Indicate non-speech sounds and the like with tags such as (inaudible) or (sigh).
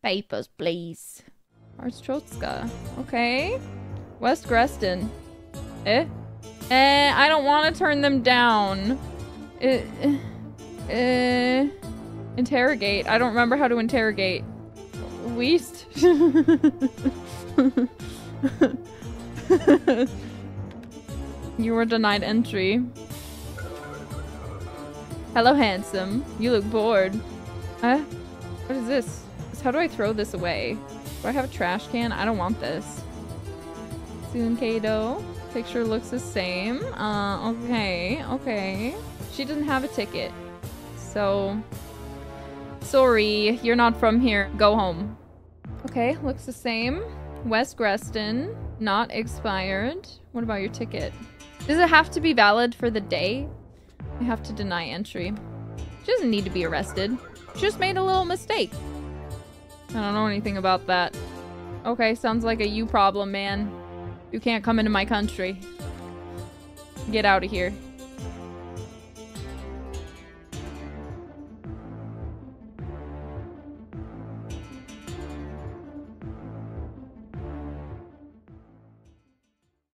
Papers, please. Arstotzka. Okay. West Grestin. Eh? Eh, I don't want to turn them down. Eh, eh, interrogate. I don't remember how to interrogate. Weast. (laughs) you were denied entry. Hello, handsome. You look bored. Huh? What is this? How do I throw this away? Do I have a trash can? I don't want this. Soon, Kato. Picture looks the same. Uh, okay, okay. She doesn't have a ticket. So, sorry, you're not from here. Go home. Okay, looks the same. West Grestin, not expired. What about your ticket? Does it have to be valid for the day? I have to deny entry. She doesn't need to be arrested. She just made a little mistake. I don't know anything about that. Okay, sounds like a you problem, man. You can't come into my country. Get out of here.